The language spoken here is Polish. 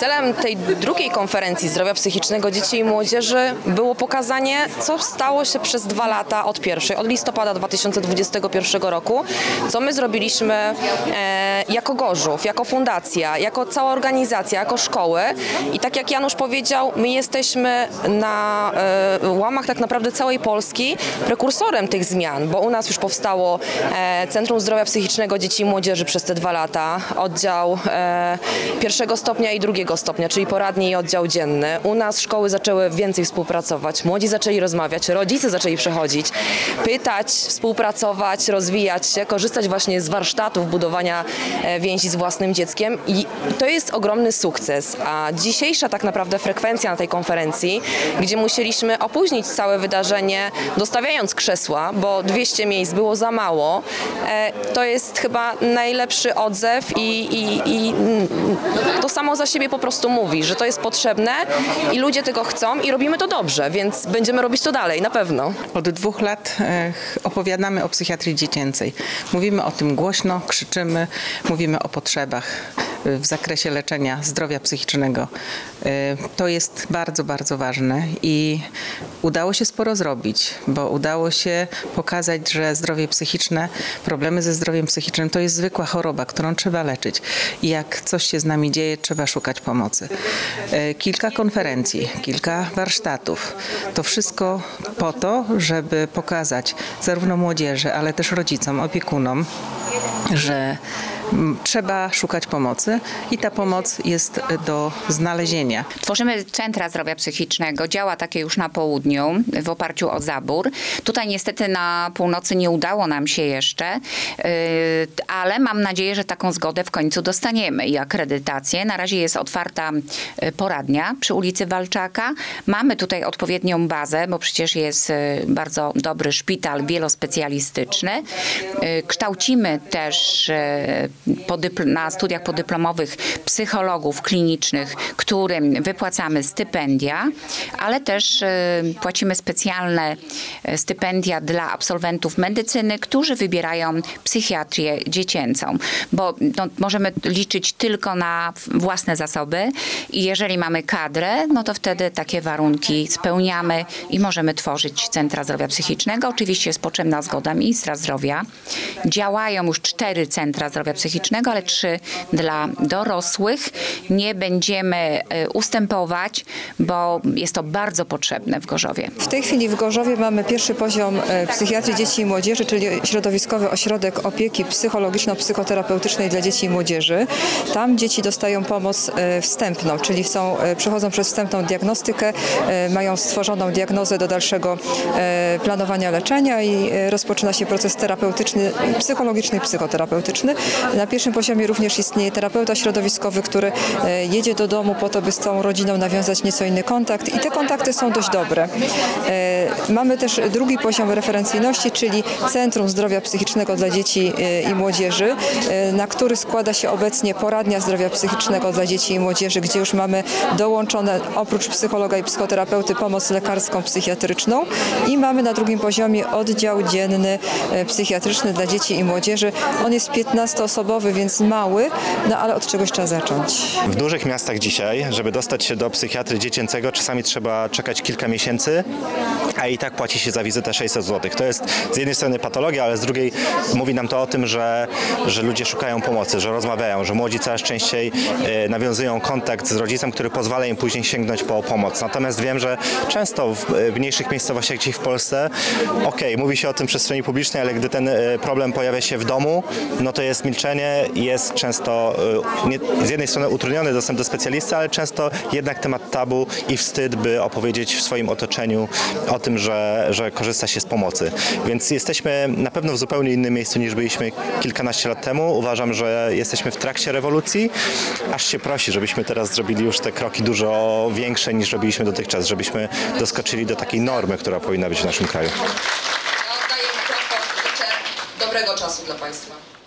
Celem tej drugiej konferencji zdrowia psychicznego dzieci i młodzieży było pokazanie, co stało się przez dwa lata od pierwszej, od listopada 2021 roku, co my zrobiliśmy e, jako Gorzów, jako fundacja, jako cała organizacja, jako szkoły. I tak jak Janusz powiedział, my jesteśmy na e, łamach tak naprawdę całej Polski prekursorem tych zmian, bo u nas już powstało e, Centrum Zdrowia Psychicznego Dzieci i Młodzieży przez te dwa lata, oddział pierwszego stopnia i drugiego stopnia, czyli poradni i oddział dzienny. U nas szkoły zaczęły więcej współpracować, młodzi zaczęli rozmawiać, rodzice zaczęli przychodzić, pytać, współpracować, rozwijać się, korzystać właśnie z warsztatów budowania e, więzi z własnym dzieckiem i to jest ogromny sukces. A dzisiejsza tak naprawdę frekwencja na tej konferencji, gdzie musieliśmy opóźnić całe wydarzenie, dostawiając krzesła, bo 200 miejsc było za mało, e, to jest chyba najlepszy odzew i, i, i mm, to samo za siebie po prostu mówi, że to jest potrzebne i ludzie tego chcą i robimy to dobrze, więc będziemy robić to dalej, na pewno. Od dwóch lat e, opowiadamy o psychiatrii dziecięcej. Mówimy o tym głośno, krzyczymy, mówimy o potrzebach w zakresie leczenia zdrowia psychicznego. E, To jest bardzo, bardzo ważne i udało się sporo zrobić, bo udało się pokazać, że zdrowie psychiczne, problemy ze zdrowiem psychicznym to jest zwykła choroba, którą trzeba leczyć. I jak coś się z nami dzieje, trzeba szukać pomocy. E, Kilka konferencji, kilka warsztatów. To wszystko po to, żeby pokazać zarówno młodzieży, ale też rodzicom, opiekunom, że trzeba szukać pomocy i ta pomoc jest do znalezienia. Tworzymy Centra Zdrowia Psychicznego. Działa takie już na południu w oparciu o zabór. Tutaj niestety na północy nie udało nam się jeszcze, yy, ale mam nadzieję, że taką zgodę w końcu dostaniemy i akredytację. Na razie jest otwarta yy, poradnia przy ulicy Walczaka. Mamy tutaj odpowiednią bazę, bo przecież jest yy, bardzo dobry szpital wielospecjalistyczny. Kształcimy też na studiach podyplomowych psychologów klinicznych, którym wypłacamy stypendia, ale też e, płacimy specjalne e, stypendia dla absolwentów medycyny, którzy wybierają psychiatrię dziecięcą, bo no, możemy liczyć tylko na własne zasoby i jeżeli mamy kadrę, no to wtedy takie warunki spełniamy i możemy tworzyć centra zdrowia psychicznego. Oczywiście jest potrzebna zgoda ministra zdrowia. Działają już cztery centra zdrowia psychicznego, ale trzy dla dorosłych. Nie będziemy e, ustępować, bo jest to bardzo potrzebne w Gorzowie. W tej chwili w Gorzowie mamy pierwszy poziom e, psychiatrii dzieci i młodzieży, czyli środowiskowy ośrodek opieki psychologiczno-psychoterapeutycznej dla dzieci i młodzieży. Tam dzieci dostają pomoc e, wstępną, czyli e, przechodzą przez wstępną diagnostykę, mają stworzoną diagnozę do dalszego planowania leczenia i rozpoczyna się proces terapeutyczny, psychologiczny i psychoterapeutyczny. Na pierwszym poziomie również istnieje terapeuta środowiskowy, który e, jedzie do domu po to, by z tą rodziną nawiązać nieco inny kontakt i te kontakty są dość dobre. E, Mamy też drugi poziom referencyjności, czyli Centrum Zdrowia Psychicznego dla Dzieci e, i Młodzieży, na który składa się obecnie poradnia zdrowia psychicznego dla dzieci i młodzieży, gdzie już mamy dołączone oprócz psychologa i psychoterapeuty pomoc lekarską, psychiatryczną i mamy na drugim poziomie oddział dzienny psychiatryczny dla dzieci i młodzieży. On jest 15-osobowy, więc mały, no ale od czegoś trzeba zacząć. W dużych miastach dzisiaj, żeby dostać się do psychiatry dziecięcego, czasami trzeba czekać kilka miesięcy, a i tak płaci się za wizytę 600 zł. To jest z jednej strony patologia, ale z drugiej mówi nam to o tym, że, że ludzie szukają pomocy, że rozmawiają, że młodzi coraz częściej e, nawiązują kontakt z rodzicem, który pozwala im później sięgnąć po pomoc. Natomiast wiem, że często w e, mniejszych miejscowościach gdzieś w Polsce, okej, mówi się o tym w przestrzeni publicznej, ale gdy ten e, problem pojawia się w domu, no to jest milczenie, jest często nie, z jednej strony utrudniony dostęp do specjalisty, ale często jednak temat tabu i wstyd, by opowiedzieć w swoim otoczeniu o tym, że, że korzysta się z pomocy. Więc jesteśmy na pewno w zupełnie innym miejscu niż byliśmy kilkanaście lat temu. Uważam, że jesteśmy w trakcie rewolucji. Aż się prosi, żebyśmy teraz zrobili już te kroki dużo większe niż robiliśmy dotychczas, żebyśmy doskoczyli do takiej normy, która powinna być w naszym kraju. Ja oddaję mikrofon, życzę dobrego czasu dla Państwa.